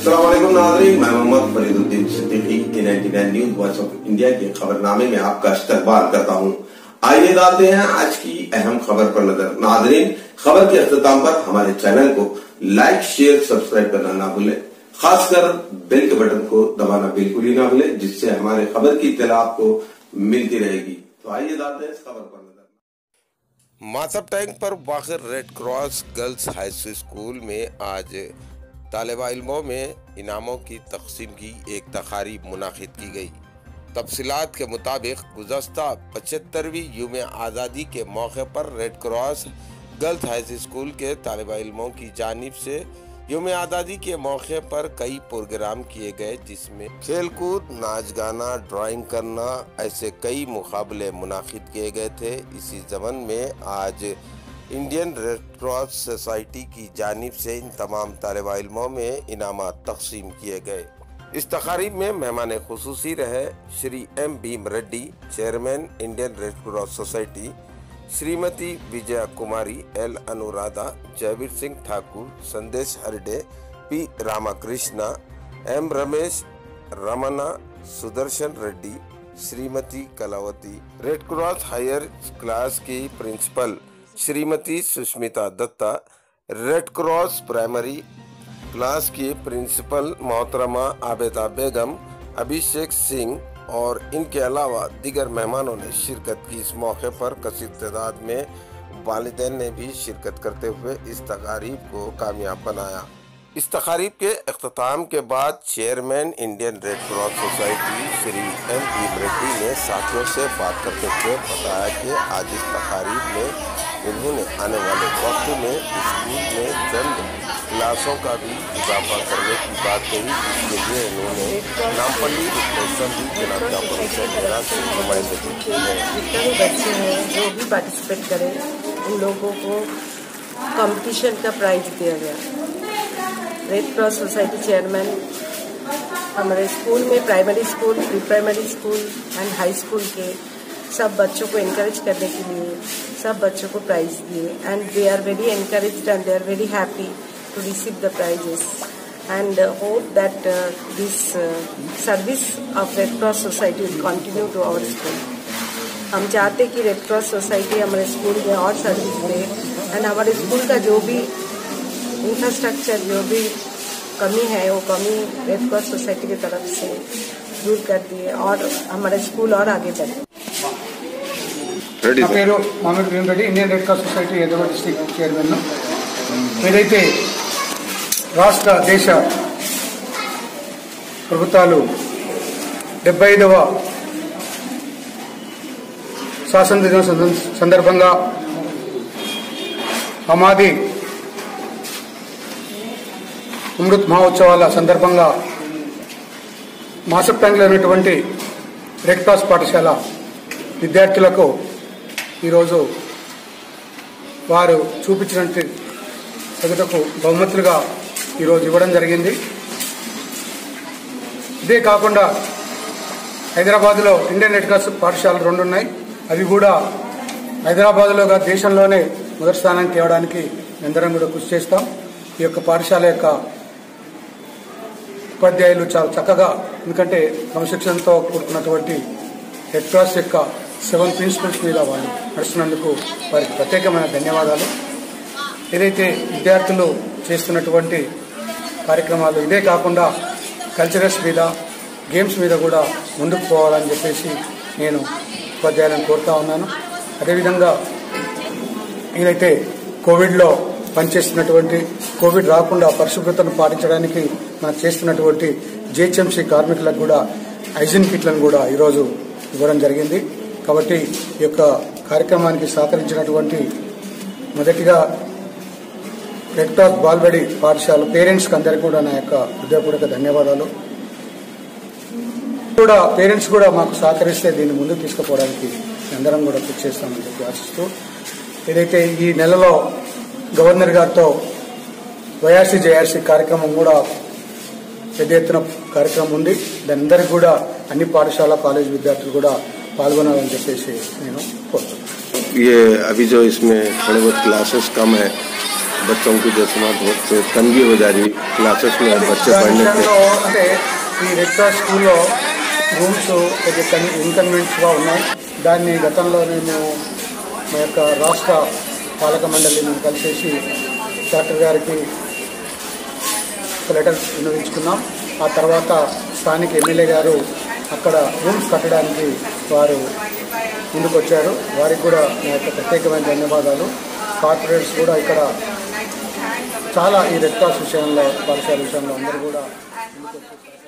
असलम नाजरीन, मैं मोहम्मद फरीदुद्दीन सिद्दीकी के 99 न्यूज़ वॉइस ऑफ़ इंडिया के खबरनामे में आपका इस्तेमाल करता हूँ। आइए डालते हैं आज की अहम खबर पर नज़र। नाजरीन, खबर के अख्ताम पर हमारे चैनल को लाइक, शेयर, सब्सक्राइब करना ना भूलें। खासकर बेल के बटन को दबाना बिल्कुल ही ना भूलें, जिससे हमारे खबर की इतला आपको मिलती रहेगी। तो आइए डालते हैं इस खबर पर नज़र। मासब टैंक पर वाखिर red cross girls high school में आज तालब इलमों में इनामों की तकसीम की एक तकारीब मुनद की गई। तफसीत के मुताबिक गुजशत पचहत्तरवीं यूम आज़ादी के मौके पर red cross girls high school के तालब इलमों की जानब से यूम आज़ादी के मौके पर कई प्रोग्राम किए गए, जिसमें खेलकूद, नाच गाना, ड्राइंग करना ऐसे कई मुकाबले मुनद किए गए थे। इसी जमन में आज इंडियन रेड क्रॉस सोसाइटी की जानब से इन तमाम तालब इलमों में इनाम तकसीम किए गए। इस तकारीब में मेहमान खसूसी रहे Shri M Bhim Reddy, chairman Indian red cross society Shrimati Vijaya Kumari, L Anuradha, Jaiveer Singh Thakur, Sandesh Harde, P Ramakrishna, M Ramesh, Ramana, Sudarshan Reddy, Shrimati Kalavati. Red cross higher class की principal Shrimati Sushmita Dutta red cross primary class की principal मोहतरमा आबेदा बेगम, अभिषेक सिंह और इनके अलावा दीगर मेहमानों ने शिरकत की। इस मौके पर कसी तदाद में वालदे ने भी शिरकत करते हुए इस तकारीब को कामयाब बनाया। इस तकारीब के अख्ताम के बाद chairman Indian red cross society Shri M P Reddy ने साथियों से बात करते हुए बताया कि आज इस तकारीब में उन्होंने आने वाले वक्त में स्कूल में चंद क्लासों का भी इजाफा करने की बात कही। जिसके लिए उन्होंने नामपल्ली भी चुनाव जाफ़र से मेरा नुमाइंदगी की है। जितने बच्चे हैं, जो भी पार्टिसिपेट करें, उन लोगों को कंपटीशन का प्राइज दिया गया। रेड क्रॉस सोसाइटी चेयरमैन हमारे स्कूल में primary school pre primary school and high school के सब बच्चों को इनकरेज करने के लिए सब बच्चों को प्राइज दिए and they are very encourage and they are very happy to receive the prizes that uh, this uh, service of Red Cross Society will continue to our school. हम चाहते कि रेड क्रॉस सोसाइटी हमारे school में और service दे and हमारे school का जो भी इंफ्रास्ट्रक्चर जो भी कमी है वो कमी रेड क्रॉस सोसाइटी की तरफ से दूर कर दिए और हमारे स्कूल और आगे बढ़े నా పేరు Mohammed Bheem Reddy Indian red cross society ఎదవ డిస్టిక్ చైర్మన్ ఏదైతే రాష్ట్ర దేశ ప్రభుత్వాలు డెబ్బై ఐదవ స్వాతంత్ర దినోత్సవం సందర్భంగా హమాది అమృత్ మహోత్సవాల సందర్భంగా మాసప్టాంగ్లో ఉన్నటువంటి రెడ్ క్రాస్ పాఠశాల విద్యార్థులకు ఈరోజు వారు చూపించినట్టు ప్రజలకు బహుమతులుగా ఈరోజు ఇవ్వడం జరిగింది. ఇదే కాకుండా హైదరాబాద్లో ఇండియన్ రెడ్ క్రాస్ పాఠశాలలు రెండు ఉన్నాయి. అవి కూడా హైదరాబాద్లోగా దేశంలోనే మొదటి స్థానానికి తేవడానికి మేందరం కూడా కృషి చేస్తాం. ఈ యొక్క పాఠశాల యొక్క ఉపాధ్యాయులు చాలా చక్కగా ఎందుకంటే క్రమశిక్షణతో కూడుకున్నటువంటి రెడ్ క్రాస్ యొక్క సెవెన్ ప్రిన్సిపల్స్ మీద వాళ్ళు నడుస్తున్నందుకు వారికి ప్రత్యేకమైన ధన్యవాదాలు. ఏదైతే విద్యార్థులు చేస్తున్నటువంటి కార్యక్రమాలు ఇదే కాకుండా కల్చరల్స్ మీద గేమ్స్ మీద కూడా ముందుకు పోవాలని చెప్పేసి నేను ఉపాధ్యాయులను కోరుతా ఉన్నాను. అదేవిధంగా ఏదైతే కోవిడ్లో పనిచేస్తున్నటువంటి కోవిడ్ రాకుండా పరిశుభ్రతను పాటించడానికి మనం చేస్తున్నటువంటి జేహెచ్ఎంసీ కార్మికులకు కూడా ఐజిన్ కిట్లను కూడా ఈరోజు ఇవ్వడం జరిగింది. కాబట్టి ఈ యొక్క కార్యక్రమానికి సహకరించినటువంటి మొదటిగా రెడ్ బాల్బడి పాఠశాల పేరెంట్స్కి అందరికీ కూడా నా యొక్క హృదయపూర్వక ధన్యవాదాలు. కూడా పేరెంట్స్ కూడా మాకు సహకరిస్తే దీన్ని ముందుకు తీసుకుపోవడానికి అందరం కూడా కృషి చేస్తామని చెప్పి ఆశిస్తూ ఏదైతే ఈ నెలలో గవర్నర్ గారితో వైఆర్సీ జేఆర్సీ కార్యక్రమం కూడా పెద్ద ఎత్తున కార్యక్రమం ఉంది దాని అందరికి కూడా అన్ని పాఠశాల కాలేజ్ విద్యార్థులు కూడా పాల్గొనాలని చెప్పేసి నేను కోరుతున్నాను ये अभी जो इसमें थोड़े बहुत क्लासेस कम है बच्चों की दसवां बहुत तंगी हो जा रही क्लासेस में बच्चे దాని पढ़ने విషయంలో के అంటే ఈ రెడ్ క్రాస్ స్కూల్లో రూమ్స్ కొద్దిగా ఇన్కన్వీనియన్స్గా ఉన్నాయి దాన్ని గతంలోనే మేము మా యొక్క రాష్ట్ర పాలక మండలిని మేము కలిసేసి డాక్టర్ గారికి ఒక లెటర్ ఆ తర్వాత స్థానిక ఎమ్మెల్యే గారు అక్కడ రూమ్స్ కట్టడానికి వారు ముందుకొచ్చారు. వారికి కూడా నా యొక్క ప్రత్యేకమైన ధన్యవాదాలు. కార్పొరేట్స్ కూడా ఇక్కడ చాలా ఈ రెడ్ క్రాస్ విషయంలో పాఠశాల విషయంలో అందరూ కూడా ముందుకొచ్చారు.